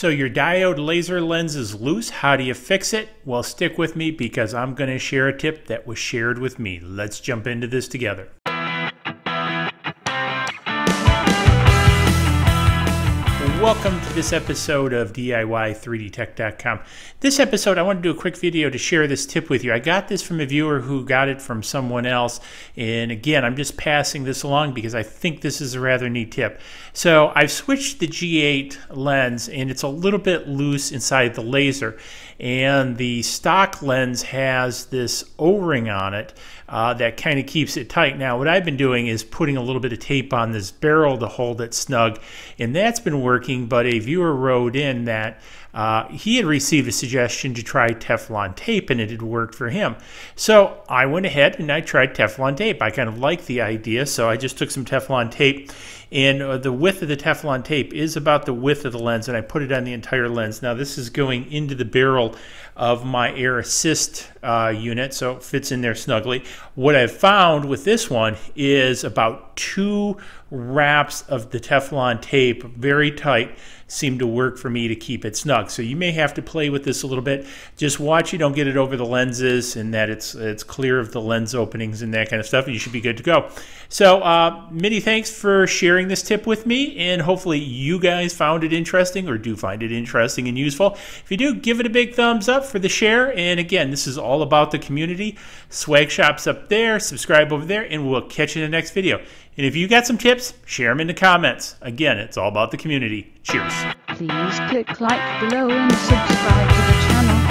So your diode laser lens is loose. How do you fix it? Well, stick with me because I'm going to share a tip that was shared with me. Let's jump into this together. Welcome to this episode of DIY3DTech.com. This episode, I want to do a quick video to share this tip with you. I got this from a viewer who got it from someone else. And again, I'm just passing this along because I think this is a rather neat tip. So I've switched the G8 lens and it's a little bit loose inside the laser. And the stock lens has this O-ring on it uh, that kind of keeps it tight. Now, what I've been doing is putting a little bit of tape on this barrel to hold it snug. And that's been working, but a viewer wrote in that uh, he had received a suggestion to try Teflon tape and it had worked for him. So I went ahead and I tried Teflon tape. I kind of liked the idea, so I just took some Teflon tape and uh, the width of the Teflon tape is about the width of the lens and I put it on the entire lens. Now this is going into the barrel of my air assist uh, unit so it fits in there snugly. What I've found with this one is about two wraps of the Teflon tape very tight right? Seem to work for me to keep it snug. So you may have to play with this a little bit. Just watch you don't get it over the lenses and that it's it's clear of the lens openings and that kind of stuff. And you should be good to go. So uh, many thanks for sharing this tip with me and hopefully you guys found it interesting or do find it interesting and useful. If you do, give it a big thumbs up for the share. And again, this is all about the community. Swag Shop's up there. Subscribe over there and we'll catch you in the next video. And if you got some tips, share them in the comments. Again, it's all about the community. Cheers. Please click like below and subscribe to the channel